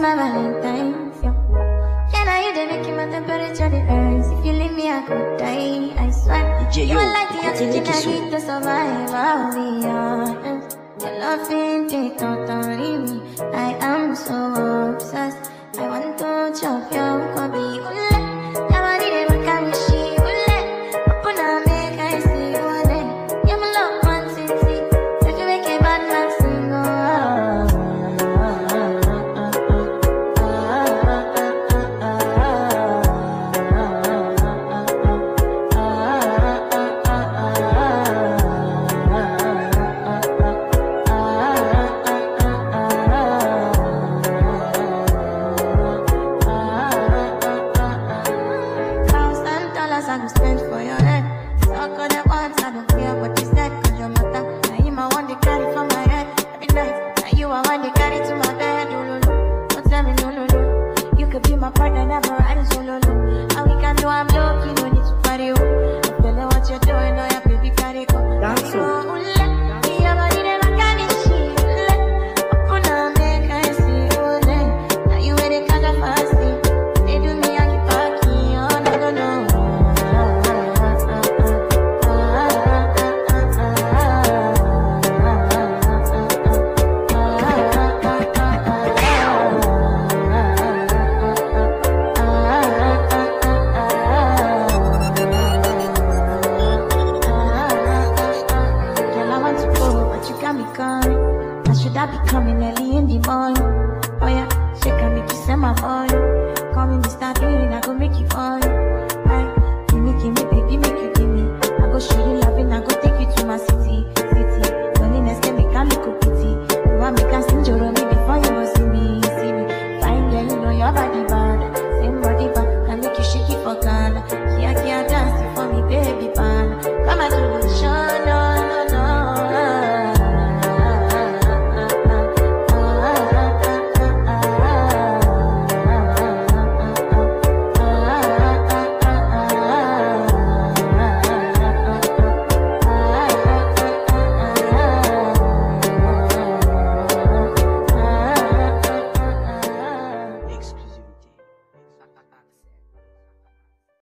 my valentines, yo. Yeah, now you done making my temperature the rise If you leave me, I could die, I swear. You are like the oxygen I need to survive, I'll be honest Your love ain't it, totally me I am so obsessed. I want to chop your partner, never riding solo. Lo. Nelly and the boy. Oh yeah, shake and make you send my boy. Call me, start doing